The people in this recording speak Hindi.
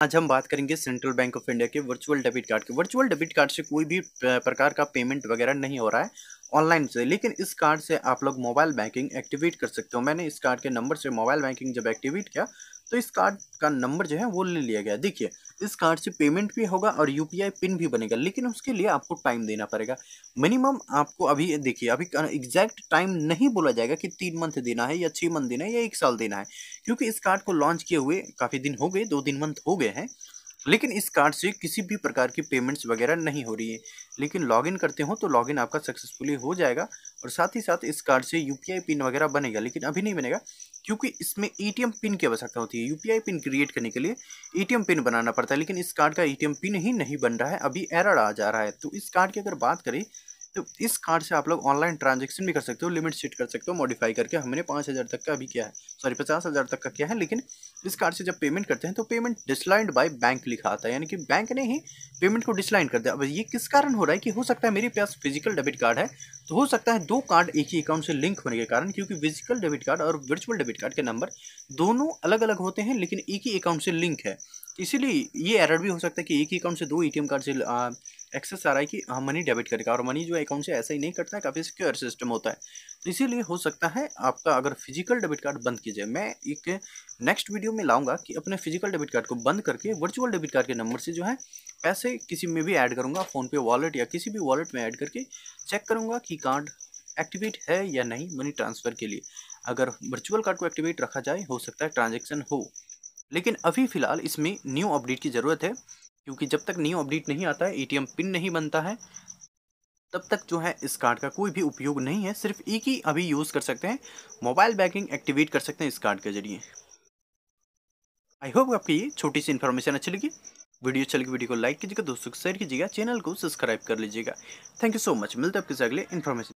आज हम बात करेंगे सेंट्रल बैंक ऑफ़ इंडिया के वर्चुअल डेबिट कार्ड के। वर्चुअल डेबिट कार्ड से कोई भी प्रकार का पेमेंट वगैरह नहीं हो रहा है ऑनलाइन से, लेकिन इस कार्ड से आप लोग मोबाइल बैंकिंग एक्टिवेट कर सकते हो। मैंने इस कार्ड के नंबर से मोबाइल बैंकिंग जब एक्टिवेट किया तो इस कार्ड का नंबर जो है वो ले लिया गया। देखिए, इस कार्ड से पेमेंट भी होगा और यूपीआई पिन भी बनेगा, लेकिन उसके लिए आपको टाइम देना पड़ेगा। मिनिमम आपको अभी, देखिए, अभी एग्जैक्ट टाइम नहीं बोला जाएगा कि तीन मंथ देना है या छः मंथ देना है या एक साल देना है, क्योंकि इस कार्ड को लॉन्च किए हुए काफ़ी दिन हो गए, दो तीन मंथ हो गए हैं। लेकिन इस कार्ड से किसी भी प्रकार की पेमेंट्स वगैरह नहीं हो रही है। लेकिन लॉगिन करते हो तो लॉगिन आपका सक्सेसफुली हो जाएगा और साथ ही साथ इस कार्ड से यूपीआई पिन वगैरह बनेगा, लेकिन अभी नहीं बनेगा, क्योंकि इसमें एटीएम पिन की आवश्यकता होती है। यूपीआई पिन क्रिएट करने के लिए एटीएम पिन बनाना पड़ता है, लेकिन इस कार्ड का एटीएम पिन ही नहीं बन रहा है, अभी एरर आ जा रहा है। तो इस कार्ड की अगर बात करें तो इस कार्ड से आप लोग ऑनलाइन ट्रांजेक्शन भी कर सकते हो, लिमिट सेट कर सकते हो, मॉडिफाई करके। हमने पाँच हज़ार तक का अभी किया है। सॉरी, पचास हज़ार तक का किया है, लेकिन इस कार्ड से जब पेमेंट करते हैं तो पेमेंट डिसलाइंड बाय बैंक लिखा आता है। यानी कि बैंक ने ही पेमेंट को डिसलाइन कर दिया। अब ये किस कारण हो रहा है कि हो सकता है मेरे पास फ़िज़िकल डेबिट कार्ड है तो हो सकता है दो कार्ड एक ही अकाउंट से लिंक होने के कारण, क्योंकि फ़िज़िकल डेबिट कार्ड और वर्चुअल डेबिट कार्ड के नंबर दोनों अलग अलग होते हैं, लेकिन एक ही अकाउंट से लिंक है। इसीलिए ये एरर भी हो सकता है कि एक ही अकाउंट से दो एटीएम कार्ड से एक्सेस आ रहा है कि हाँ मनी डेबिट करेगा और मनी जो अकाउंट से ऐसा ही नहीं करता है काफ़ी सिक्योर सिस्टम होता है। तो इसीलिए हो सकता है आपका अगर फ़िज़िकल डेबिट कार्ड बंद कीजिए। मैं एक नेक्स्ट वीडियो में लाऊँगा कि अपने फ़िज़िकल डेबिट कार्ड को बंद करके वर्चुअल डेबिट कार्ड के नंबर से जो है पैसे किसी में भी ऐड करूँगा फ़ोनपे वॉलेट या किसी भी वॉलेट में ऐड करके चेक करूँगा कि कार्ड एक्टिवेट है या नहीं मनी ट्रांसफ़र के लिए। अगर वर्चुअल कार्ड को एक्टिवेट रखा जाए, हो सकता है ट्रांजेक्शन हो। लेकिन अभी फ़िलहाल इसमें न्यू अपडेट की ज़रूरत है, क्योंकि जब तक न्यू अपडेट नहीं आता है एटीएम पिन नहीं बनता है, तब तक जो है इस कार्ड का कोई भी उपयोग नहीं है, सिर्फ़ एक ही अभी यूज़ कर सकते हैं मोबाइल बैंकिंग एक्टिवेट कर सकते हैं इस कार्ड के ज़रिए। आई होप आपकी ये छोटी सी इन्फॉर्मेशन अच्छी लगी। वीडियो अच्छी लगी वीडियो को लाइक कीजिएगा, दोस्तों को शेयर कीजिएगा चैनल को सब्सक्राइब कर लीजिएगा। थैंक यू सो मच मिलते हैं आपके अगले इन्फॉर्मेशन